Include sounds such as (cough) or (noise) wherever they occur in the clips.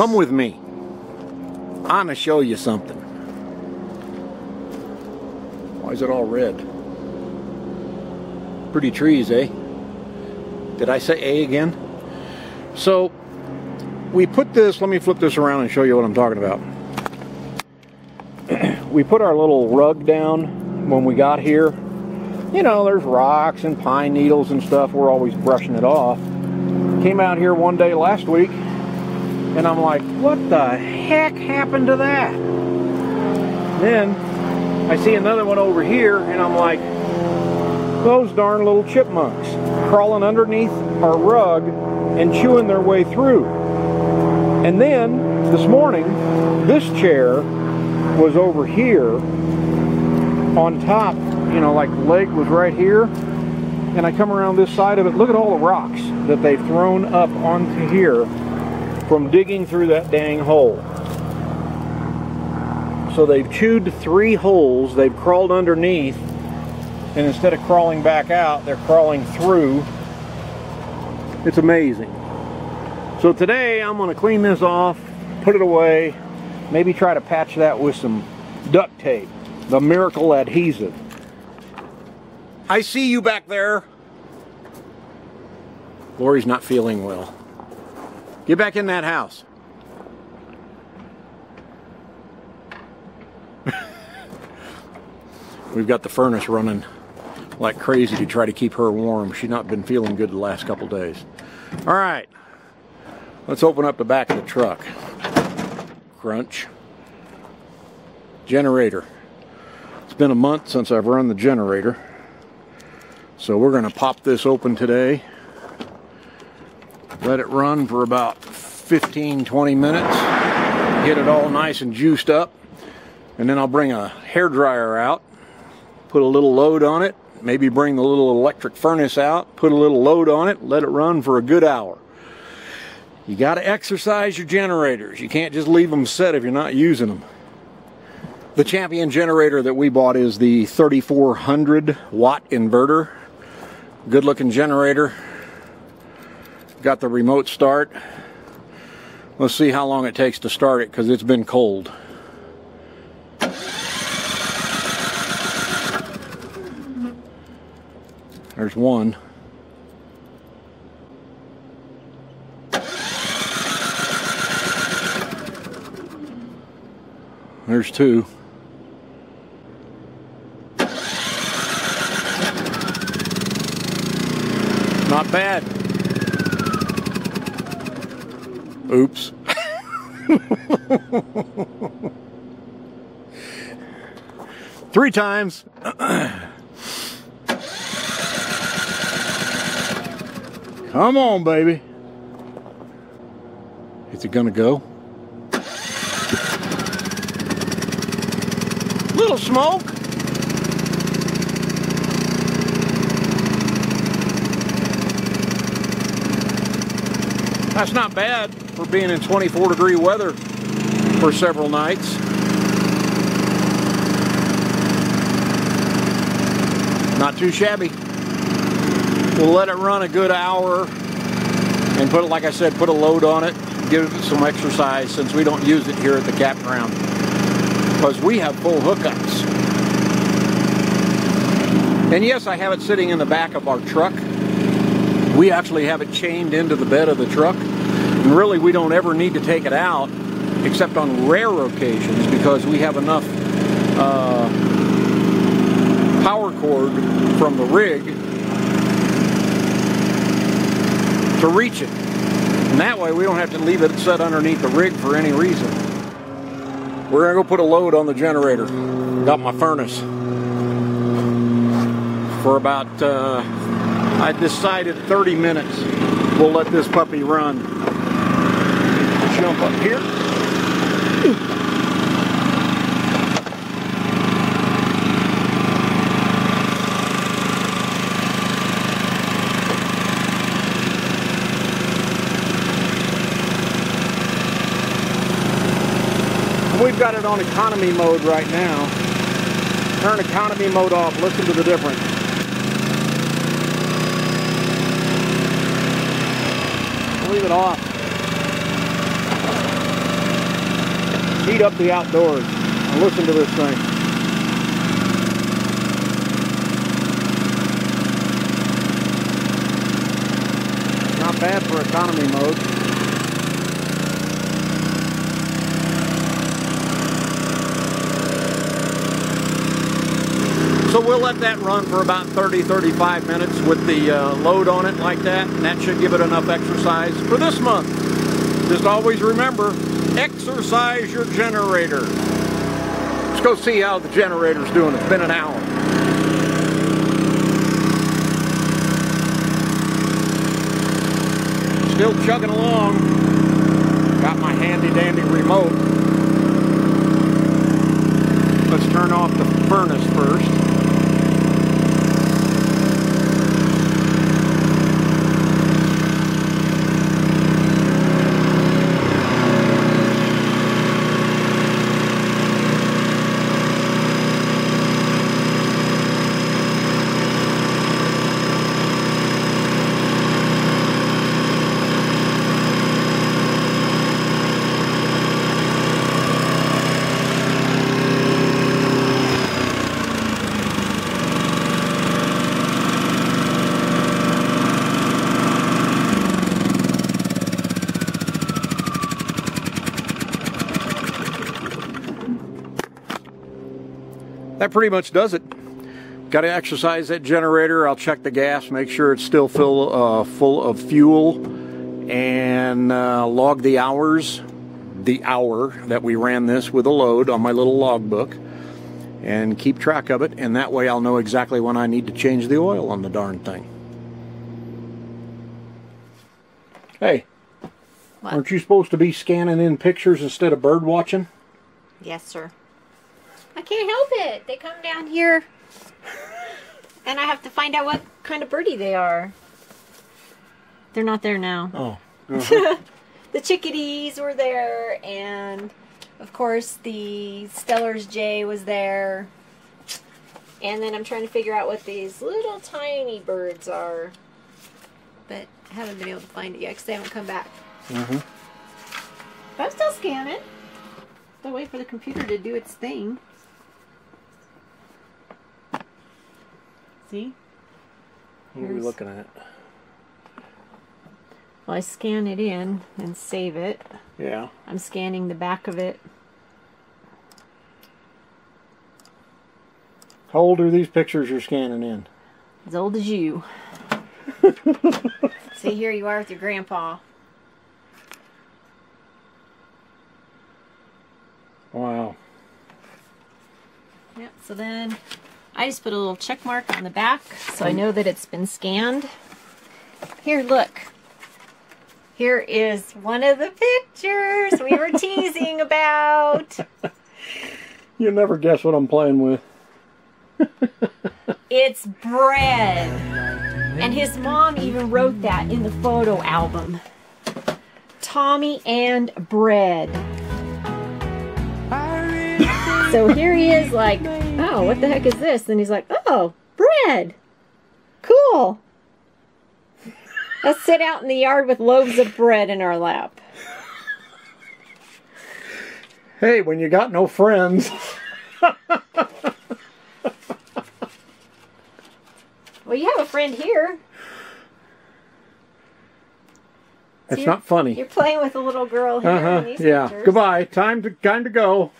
Come with me. I'm to show you something. Why is it all red? Pretty trees, eh? Did I say A again? So, we put this, let me flip this around and show you what I'm talking about. (clears throat) we put our little rug down when we got here. You know, there's rocks and pine needles and stuff. We're always brushing it off. Came out here one day last week and I'm like, what the heck happened to that? Then I see another one over here and I'm like, those darn little chipmunks crawling underneath our rug and chewing their way through. And then this morning, this chair was over here on top, you know, like leg was right here. And I come around this side of it. Look at all the rocks that they've thrown up onto here from digging through that dang hole. So they've chewed three holes, they've crawled underneath, and instead of crawling back out, they're crawling through. It's amazing. So today I'm going to clean this off, put it away, maybe try to patch that with some duct tape, the miracle adhesive. I see you back there. Lori's not feeling well. Get back in that house. (laughs) We've got the furnace running like crazy to try to keep her warm. She's not been feeling good the last couple days. All right, let's open up the back of the truck. Crunch. Generator. It's been a month since I've run the generator. So we're going to pop this open today. Let it run for about 15, 20 minutes. Get it all nice and juiced up. And then I'll bring a hair dryer out, put a little load on it, maybe bring the little electric furnace out, put a little load on it, let it run for a good hour. You got to exercise your generators. You can't just leave them set if you're not using them. The champion generator that we bought is the 3400 watt inverter. Good looking generator. Got the remote start. Let's see how long it takes to start it because it's been cold. There's one. There's two. Not bad. Oops. Three times. Come on, baby. Is it gonna go? Little smoke. That's not bad for being in 24 degree weather for several nights. Not too shabby. We'll let it run a good hour and put it, like I said, put a load on it, give it some exercise since we don't use it here at the campground because we have full hookups. And yes, I have it sitting in the back of our truck. We actually have it chained into the bed of the truck. And really, we don't ever need to take it out except on rare occasions because we have enough uh, power cord from the rig to reach it. And that way we don't have to leave it set underneath the rig for any reason. We're gonna go put a load on the generator. Got my furnace. For about, uh, I decided 30 minutes. We'll let this puppy run. Jump up here. We've got it on economy mode right now. Turn economy mode off, listen to the difference. Leave it off. Heat up the outdoors. And listen to this thing. Not bad for economy mode. So we'll let that run for about 30, 35 minutes with the uh, load on it like that, and that should give it enough exercise for this month. Just always remember, exercise your generator. Let's go see how the generator's doing. It's been an hour. Still chugging along. Got my handy dandy remote. Let's turn off the furnace first. That pretty much does it. Got to exercise that generator. I'll check the gas, make sure it's still full, uh, full of fuel, and uh, log the hours, the hour that we ran this with a load on my little logbook, and keep track of it. And that way I'll know exactly when I need to change the oil on the darn thing. Hey, What? aren't you supposed to be scanning in pictures instead of bird watching? Yes, sir. I can't help it. They come down here, and I have to find out what kind of birdie they are. They're not there now. Oh. (laughs) The chickadees were there, and of course the Steller's jay was there. And then I'm trying to figure out what these little tiny birds are, but I haven't been able to find it yet because they haven't come back. hmm But I'm still scanning. Still wait for the computer to do its thing. See? What are we looking at? Well, I scan it in and save it. Yeah. I'm scanning the back of it. How old are these pictures you're scanning in? As old as you. (laughs) See, here you are with your grandpa. Wow. Yep, so then I just put a little check mark on the back so I know that it's been scanned. Here, look. Here is one of the pictures we were teasing (laughs) about. You'll never guess what I'm playing with. (laughs) It's bread. And his mom even wrote that in the photo album. Tommy and bread. So here he is, like, oh, what the heck is this? And he's like, oh, bread. Cool. Let's sit out in the yard with loaves of bread in our lap. Hey, when you got no friends. (laughs) Well, you have a friend here. It's you're- not funny. You're playing with a little girl here Uh in huh. these Yeah. pictures. Goodbye. Time to time to go.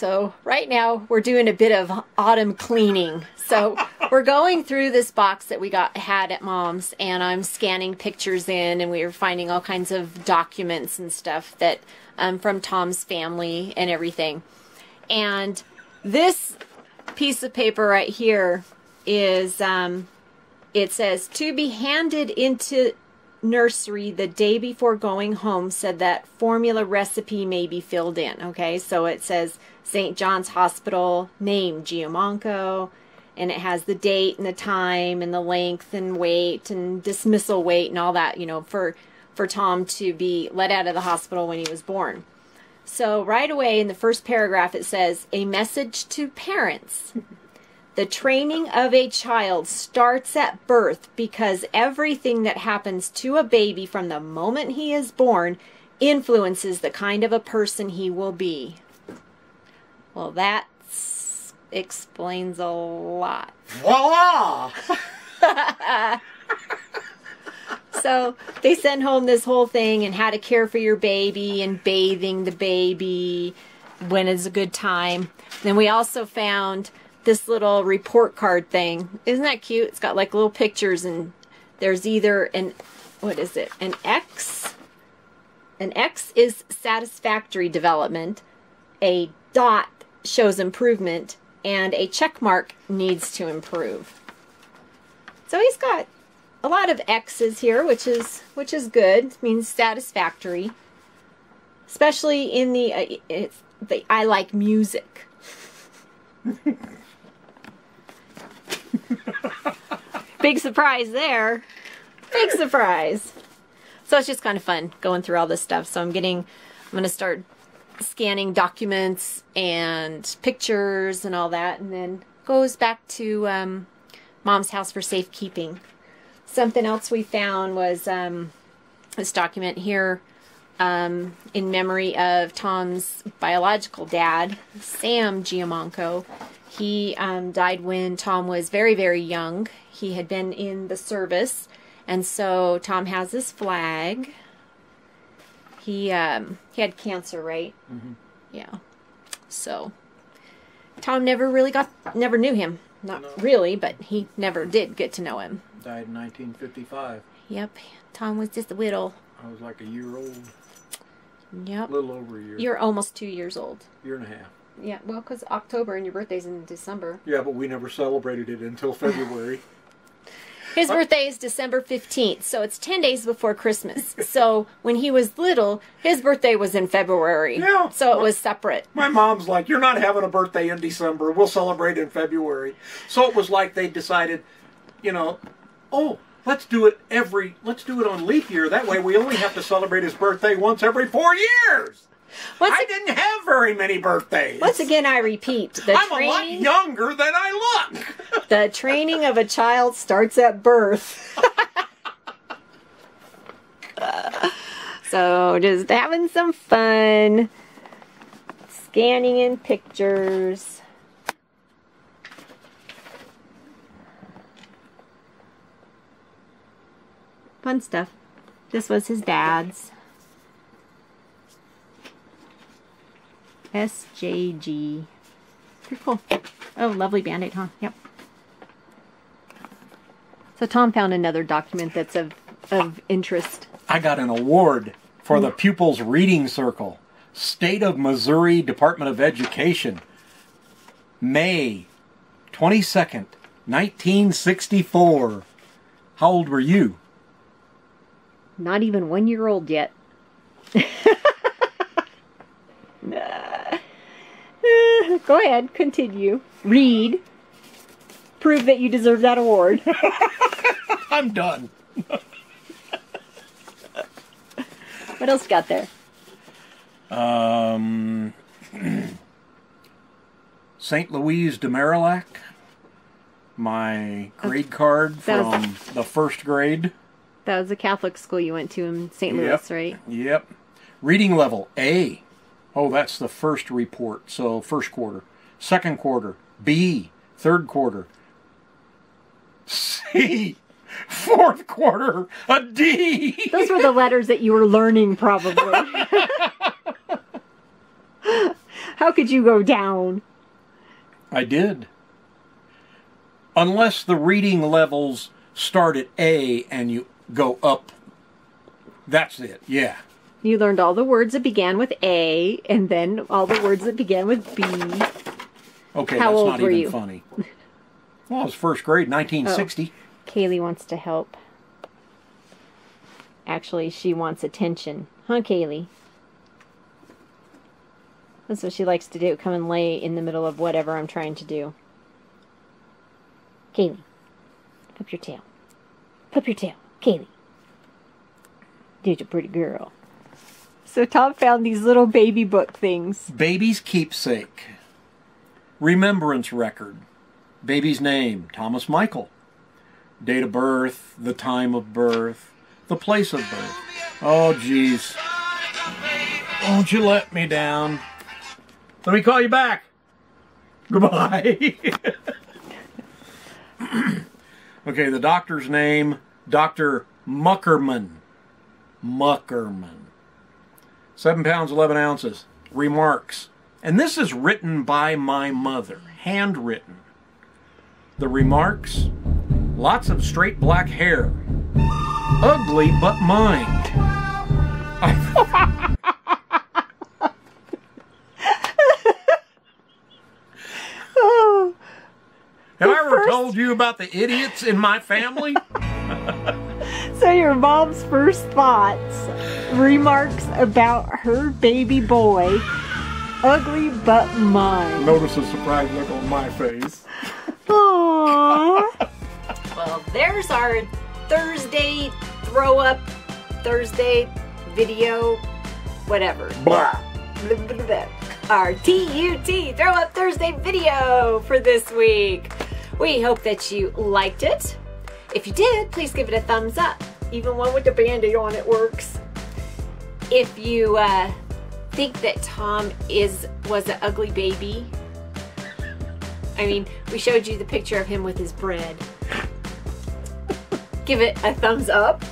So right now we're doing a bit of autumn cleaning. So (laughs) we're going through this box that we got had at mom's and I'm scanning pictures in and we were finding all kinds of documents and stuff that um, from Tom's family and everything. And this piece of paper right here is um, it says to be handed into nursery the day before going home said that formula recipe may be filled in. Okay, so it says St. John's Hospital, name Giamanco, and it has the date and the time and the length and weight and dismissal weight and all that, you know, for for Tom to be let out of the hospital when he was born. So right away in the first paragraph it says a message to parents. The training of a child starts at birth because everything that happens to a baby from the moment he is born influences the kind of a person he will be. Well, that explains a lot. Voila! (laughs) so they send home this whole thing and how to care for your baby and bathing the baby when is a good time. Then we also found this little report card thing. Isn't that cute? It's got like little pictures and there's either an what is it? An X. An X is satisfactory development. A dot shows improvement and a check mark needs to improve. So he's got a lot of X's here, which is which is good. It means satisfactory, especially in the uh, it's the I like music. (laughs) (laughs) Big surprise there. Big surprise. So it's just kind of fun going through all this stuff. So I'm getting, I'm going to start scanning documents and pictures and all that, and then goes back to um, mom's house for safekeeping. Something else we found was um, this document here um, in memory of Tom's biological dad, Sam Giamanco. He um, died when Tom was very, very young. He had been in the service, and so Tom has this flag. He um, he had cancer, right? Mm-hmm. Yeah. So Tom never really got, never knew him. Not No. really, but he never did get to know him. Died in 1955. Yep. Tom was just a little. I was like a year old, Yep. a little over a year, You're almost two years old. year and a half. Yeah, well, because October and your birthday's in December. Yeah, but we never celebrated it until February. (laughs) His birthday is December 15th, so it's 10 days before Christmas. (laughs) so when he was little, his birthday was in February. Yeah. So it was separate. My mom's like, "You're not having a birthday in December. We'll celebrate in February." So it was like they decided, you know, oh, let's do it every, let's do it on leap year. That way, we only have to celebrate his birthday once every four years. Once, I didn't have very many birthdays. once again, I repeat, the I'm a lot younger than I look. (laughs) the training of a child starts at birth. (laughs) so just having some fun, scanning in pictures. Fun stuff. This was his dad's. SJG. Pretty cool. Oh, lovely band-aid, huh? Yep. So Tom found another document that's of of interest. I got an award for the Pupils Reading Circle, State of Missouri Department of Education, May 22nd, 1964. How old were you? Not even one year old yet. (laughs) Go ahead, continue. Read. Prove that you deserve that award. (laughs) (laughs) I'm done. what else you got there? Um, (clears throat) St. Louise de Marillac, my grade card That was- from the first grade. That was a Catholic school you went to in St. Louis, Yep. right? Yep. Reading level A. Oh, that's the first report. So first quarter. Second quarter. B. Third quarter. C. (laughs) Fourth quarter. A D. Those were the letters that you were learning, probably. (laughs) How could you go down? I did. Unless the reading levels start at A and you go up. That's it. Yeah. You learned all the words that began with A, and then all the words that began with B. Okay, How that's not even you? funny. Well, it was first grade, 1960. Kaylee wants to help. Actually, she wants attention. Huh, Kaylee? That's what she likes to do. Come and lay in the middle of whatever I'm trying to do. Kaylee, flip your tail. Flip your tail. Kaylee. Did a pretty girl. So Tom found these little baby book things. Baby's keepsake. Remembrance record. Baby's name, Thomas Michael. Date of birth, the time of birth, the place of birth. Oh, geez. Won't you let me down? Let me call you back. (laughs) Goodbye. (laughs) okay, the doctor's name, Dr. Muckerman. Muckerman. Seven pounds, 11 ounces. Remarks. And this is written by my mother, handwritten. The remarks lots of straight black hair. Ugly but mine. (laughs) Have I ever first- told you about the idiots in my family? (laughs) So your mom's first thoughts, remarks about her baby boy, ugly but mine. Notice the surprised look on my face. Aww. (laughs) Well, there's our Thursday throw up, Thursday video, whatever. Blah. Blah, (laughs) blah, blah. Our TUT Throw Up Thursday video for this week. We hope that you liked it. If you did, please give it a thumbs up. Even one with the band-aid on it works. If you uh, think that Tom is was an ugly baby, I mean, we showed you the picture of him with his bread. Give it a thumbs up.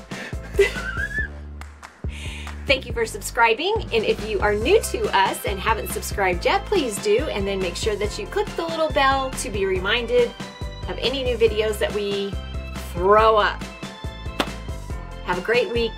Thank you for subscribing. And if you are new to us and haven't subscribed yet, please do. And then make sure that you click the little bell to be reminded of any new videos that we throw up. Have a great week.